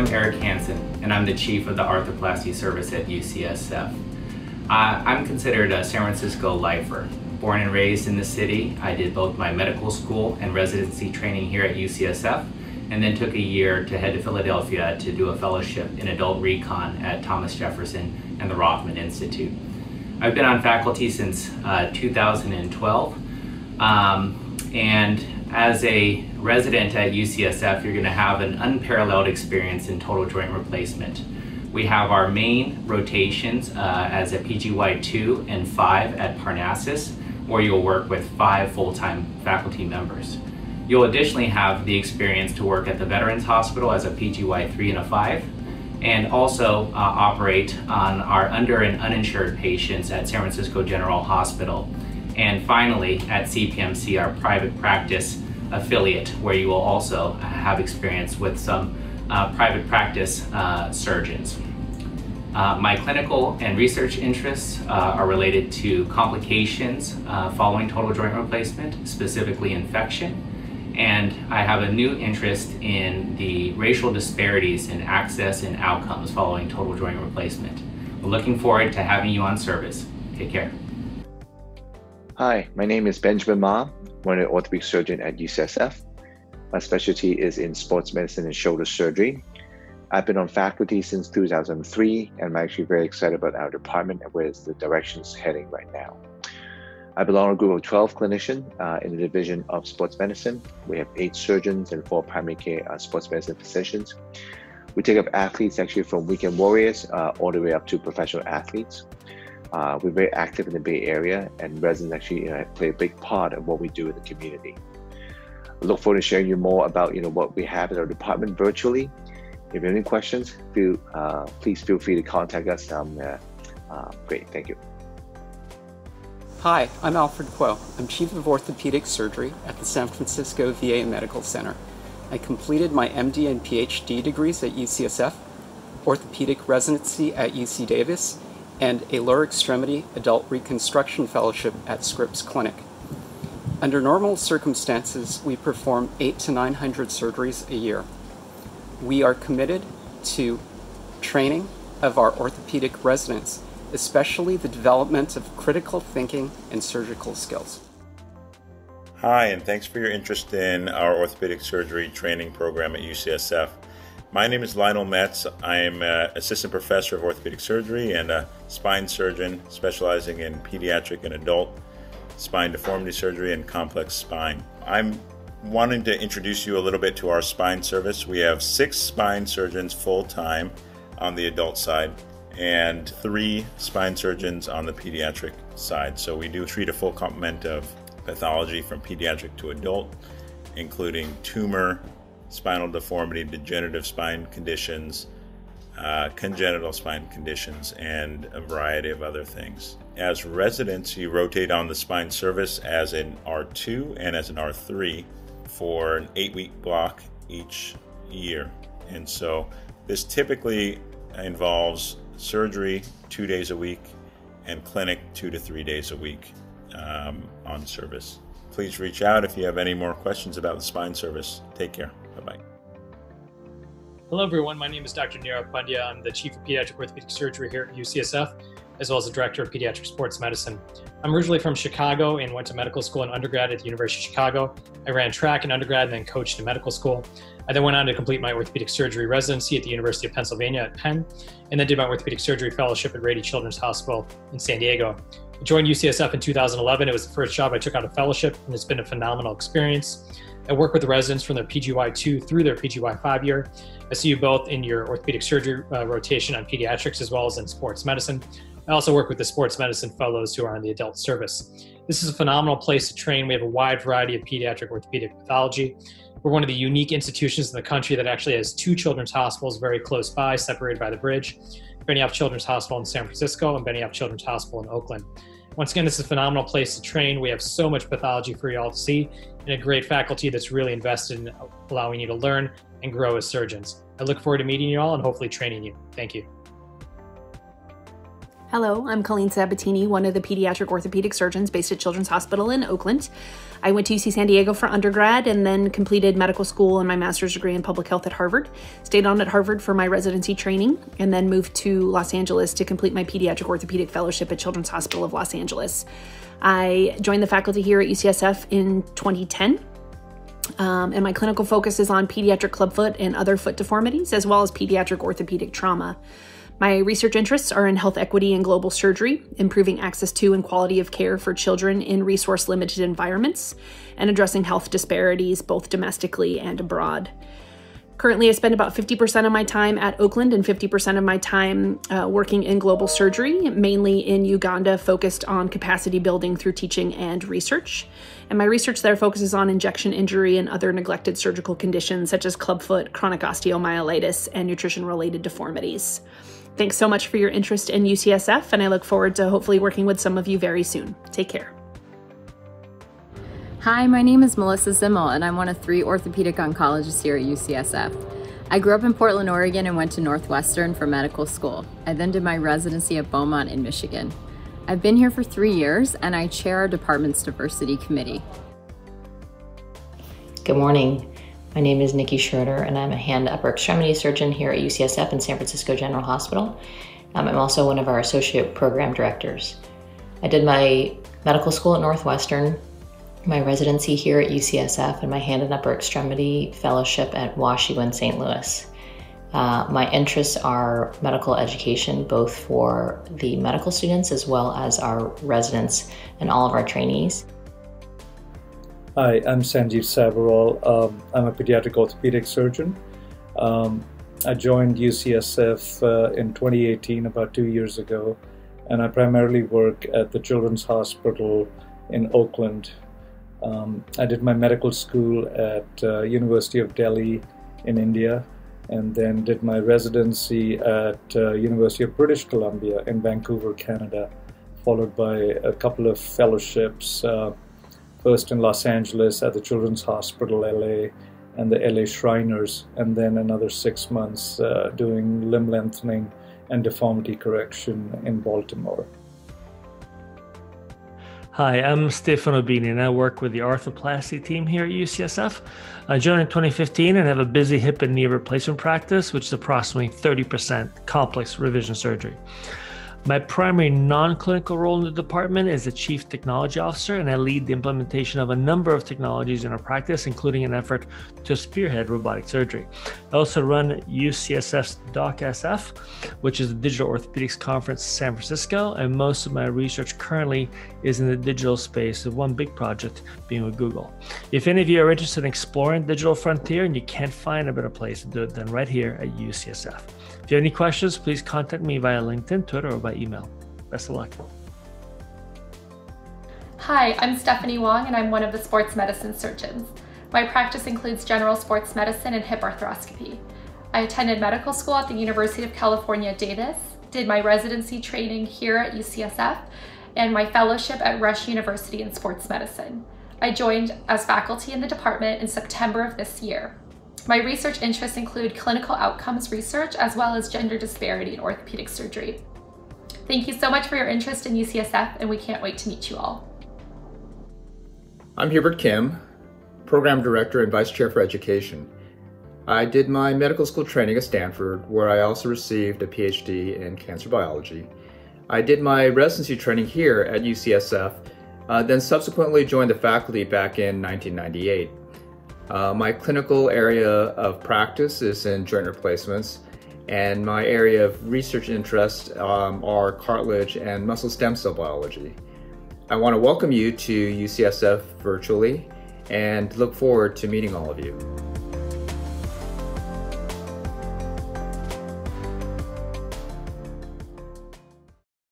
I'm Erik Hansen, and I'm the Chief of the Arthroplasty Service at UCSF. Uh, I'm considered a San Francisco lifer. Born and raised in the city, I did both my medical school and residency training here at UCSF, and then took a year to head to Philadelphia to do a fellowship in adult recon at Thomas Jefferson and the Rothman Institute. I've been on faculty since uh, 2012, um, and as a resident at UCSF, you're going to have an unparalleled experience in total joint replacement. We have our main rotations uh, as a PGY2 and 5 at Parnassus, where you'll work with five full-time faculty members. You'll additionally have the experience to work at the Veterans Hospital as a PGY3 and a 5, and also uh, operate on our under and uninsured patients at San Francisco General Hospital. And finally, at CPMC, our private practice affiliate, where you will also have experience with some uh, private practice uh, surgeons. Uh, my clinical and research interests uh, are related to complications uh, following total joint replacement, specifically infection. And I have a new interest in the racial disparities in access and outcomes following total joint replacement. We're looking forward to having you on service. Take care. Hi, my name is Benjamin Ma. I'm an orthopedic surgeon at UCSF. My specialty is in sports medicine and shoulder surgery. I've been on faculty since 2003, and I'm actually very excited about our department and where the direction's heading right now. I belong to a group of 12 clinicians uh, in the division of sports medicine. We have eight surgeons and four primary care uh, sports medicine physicians. We take up athletes actually from weekend warriors uh, all the way up to professional athletes. Uh, we're very active in the Bay Area, and residents actually you know, play a big part of what we do in the community. I look forward to sharing you more about you know what we have in our department virtually. If you have any questions, feel, uh, please feel free to contact us. Um, uh, uh, great, thank you. Hi, I'm Alfred Kuo. I'm Chief of Orthopedic Surgery at the San Francisco VA Medical Center. I completed my MD and PhD degrees at UCSF, orthopedic residency at UC Davis, and a lower extremity adult reconstruction fellowship at Scripps Clinic. Under normal circumstances, we perform 8 to 900 surgeries a year. We are committed to training of our orthopedic residents, especially the development of critical thinking and surgical skills. Hi, and thanks for your interest in our orthopedic surgery training program at UCSF. My name is Lionel Metz. I am an assistant professor of orthopedic surgery and a spine surgeon specializing in pediatric and adult spine deformity surgery and complex spine. I'm wanting to introduce you a little bit to our spine service. We have six spine surgeons full time on the adult side and three spine surgeons on the pediatric side. So we do treat a full complement of pathology from pediatric to adult, including tumor, spinal deformity, degenerative spine conditions, uh, congenital spine conditions, and a variety of other things. As residents, you rotate on the spine service as an R2 and as an R3 for an eight week block each year. And so this typically involves surgery two days a week and clinic two to three days a week um, on service. Please reach out if you have any more questions about the spine service. Take care. Bye bye. Hello, everyone. My name is Dr. Nirav Pandya. I'm the Chief of Pediatric Orthopedic Surgery here at UCSF, as well as the Director of Pediatric Sports Medicine. I'm originally from Chicago and went to medical school and undergrad at the University of Chicago. I ran track in undergrad and then coached in medical school. I then went on to complete my orthopedic surgery residency at the University of Pennsylvania at Penn, and then did my orthopedic surgery fellowship at Rady Children's Hospital in San Diego. I joined UCSF in 2011. It was the first job I took out of fellowship, and it's been a phenomenal experience. I work with the residents from their PGY2 through their PGY5 year. I see you both in your orthopedic surgery uh, rotation on pediatrics as well as in sports medicine. I also work with the sports medicine fellows who are on the adult service. This is a phenomenal place to train. We have a wide variety of pediatric orthopedic pathology. We're one of the unique institutions in the country that actually has two children's hospitals very close by, separated by the bridge. Benioff Children's Hospital in San Francisco and Benioff Children's Hospital in Oakland. Once again, this is a phenomenal place to train. We have so much pathology for you all to see and a great faculty that's really invested in allowing you to learn and grow as surgeons. I look forward to meeting you all and hopefully training you. Thank you. Hello, I'm Colleen Sabatini, one of the pediatric orthopedic surgeons based at Children's Hospital in Oakland. I went to UC San Diego for undergrad and then completed medical school and my master's degree in public health at Harvard. Stayed on at Harvard for my residency training and then moved to Los Angeles to complete my pediatric orthopedic fellowship at Children's Hospital of Los Angeles. I joined the faculty here at UCSF in 2010. Um, and my clinical focus is on pediatric clubfoot and other foot deformities, as well as pediatric orthopedic trauma. My research interests are in health equity and global surgery, improving access to and quality of care for children in resource limited environments, and addressing health disparities both domestically and abroad. Currently, I spend about 50% of my time at Oakland and 50% of my time uh, working in global surgery, mainly in Uganda, focused on capacity building through teaching and research. And my research there focuses on injection injury and other neglected surgical conditions such as clubfoot, chronic osteomyelitis, and nutrition related deformities. Thanks so much for your interest in UCSF, and I look forward to hopefully working with some of you very soon. Take care. Hi, my name is Melissa Zimel, and I'm one of three orthopedic oncologists here at UCSF. I grew up in Portland, Oregon, and went to Northwestern for medical school. I then did my residency at Beaumont in Michigan. I've been here for three years, and I chair our department's diversity committee. Good morning. My name is Nikki Schroeder, and I'm a hand upper extremity surgeon here at UCSF and San Francisco General Hospital. Um, I'm also one of our associate program directors. I did my medical school at Northwestern, my residency here at UCSF, and my hand and upper extremity fellowship at WashU in St. Louis. Uh, my interests are medical education, both for the medical students as well as our residents and all of our trainees. Hi, I'm Sanjeev Sabharwal. Um, I'm a pediatric orthopedic surgeon. Um, I joined UCSF uh, in 2018, about two years ago, and I primarily work at the Children's Hospital in Oakland. Um, I did my medical school at uh, University of Delhi in India, and then did my residency at uh, University of British Columbia in Vancouver, Canada, followed by a couple of fellowships uh, first in Los Angeles at the Children's Hospital LA and the LA Shriners, and then another six months uh, doing limb lengthening and deformity correction in Baltimore. Hi, I'm Stefano Bini and I work with the arthroplasty team here at UCSF. I joined in 2015 and have a busy hip and knee replacement practice, which is approximately 30% complex revision surgery. My primary non clinical role in the department is the Chief Technology Officer, and I lead the implementation of a number of technologies in our practice, including an effort to spearhead robotic surgery. I also run UCSF's DocSF, which is the Digital Orthopedics Conference in San Francisco, and most of my research currently is in the digital space, with one big project being with Google. If any of you are interested in exploring digital frontier and you can't find a better place to do it than right here at UCSF. If you have any questions, please contact me via LinkedIn, Twitter, or by email. Best of luck. Hi, I'm Stephanie Wong and I'm one of the sports medicine surgeons. My practice includes general sports medicine and hip arthroscopy. I attended medical school at the University of California, Davis, did my residency training here at UCSF, and my fellowship at Rush University in sports medicine. I joined as faculty in the department in September of this year. My research interests include clinical outcomes research as well as gender disparity in orthopedic surgery. Thank you so much for your interest in UCSF and we can't wait to meet you all. I'm Hubert Kim, Program Director and Vice Chair for Education. I did my medical school training at Stanford, where I also received a PhD in cancer biology. I did my residency training here at UCSF, uh, then subsequently joined the faculty back in 1998. Uh, my clinical area of practice is in joint replacements, and my area of research interest um, are cartilage and muscle stem cell biology. I want to welcome you to UCSF virtually and look forward to meeting all of you.